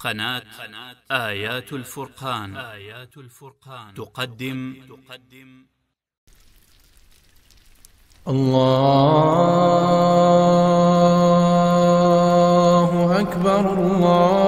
قناة آيات الفرقان. آيات الفرقان. تقدم. تقدم. الله أكبر الله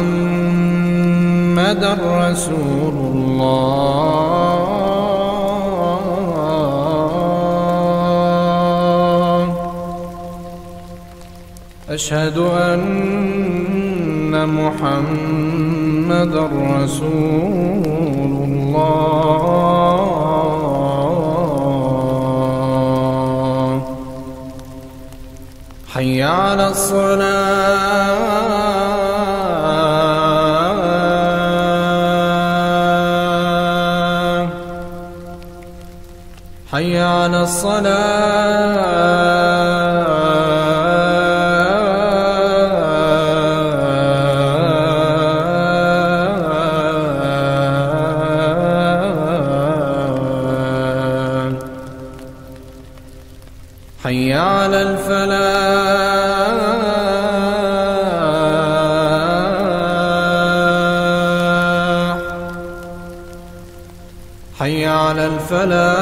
محمد رسول الله. أشهد أن محمد رسول الله. حي على الصلاة. على الصلاة. حي على الفلاح. حي على الفلاح.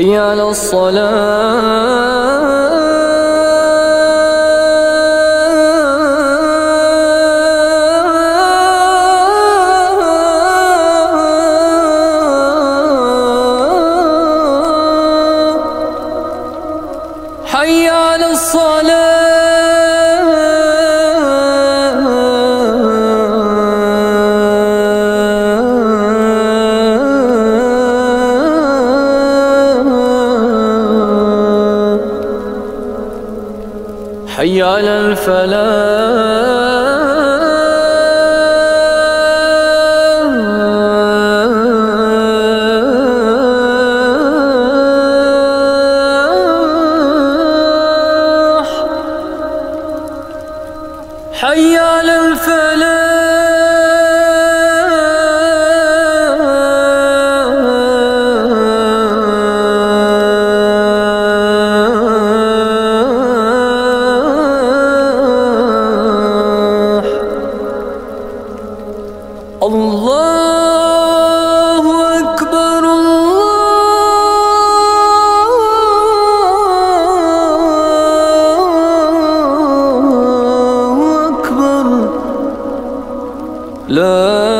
حي على الصلاة. حي على الفلاح. لا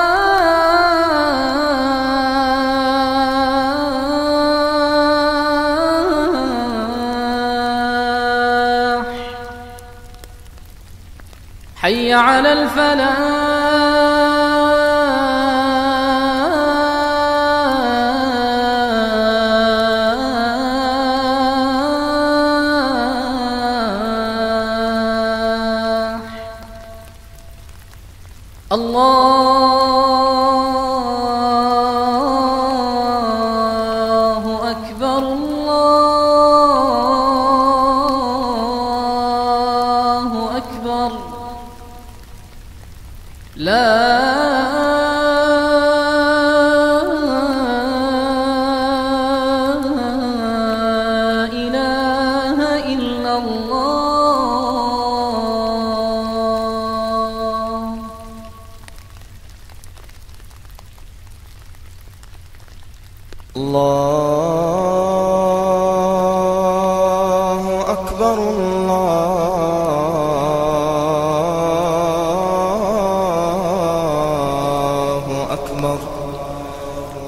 الفلاح الله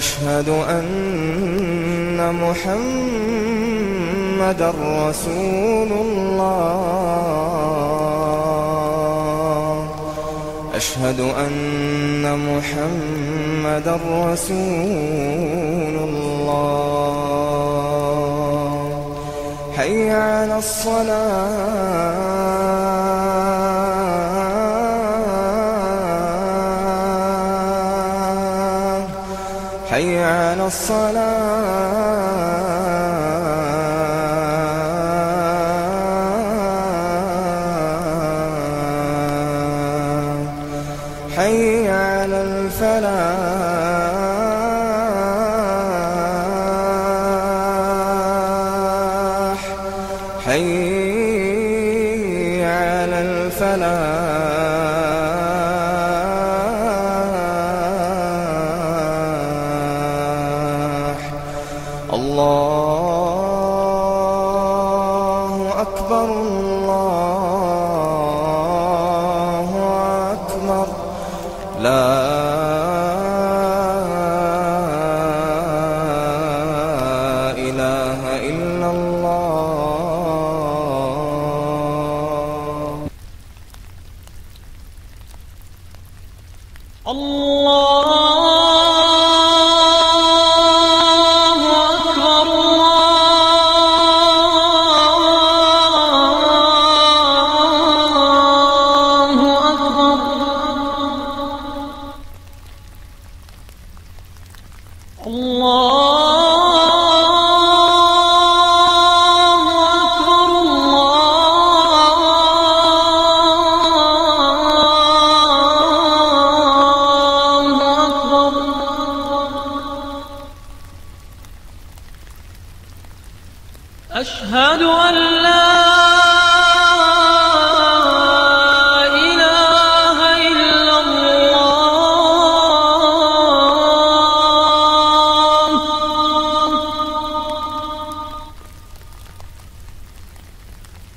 أشهد أن محمد رسول الله. أشهد أن محمد رسول الله. حي على الصلاة. على الصلاة حي على الفلاح حي على الفلاح.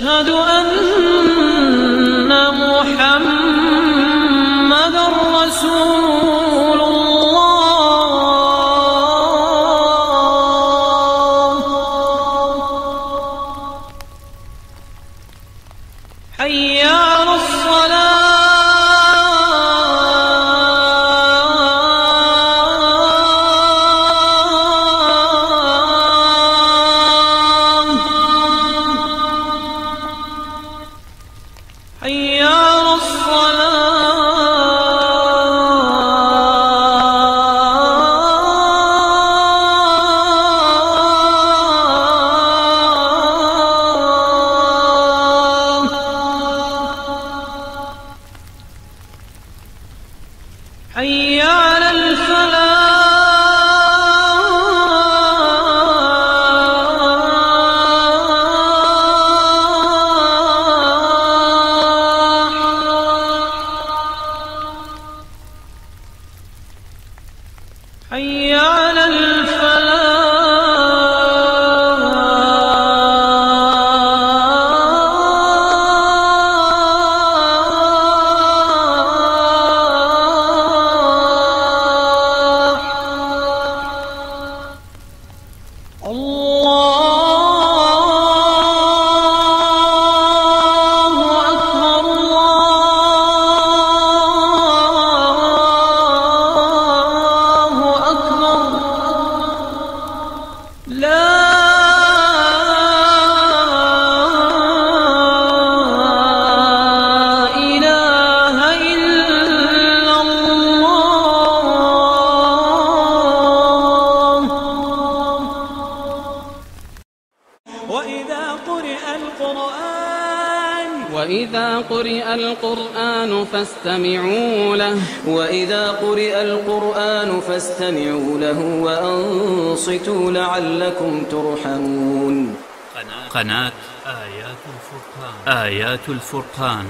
أشهد أن حي على قرئ القرآن فاستمعوا له. وإذا قرئ القرآن فاستمعوا له وأنصتوا لعلكم ترحمون. قناة آيات الفرقان. آيات الفرقان.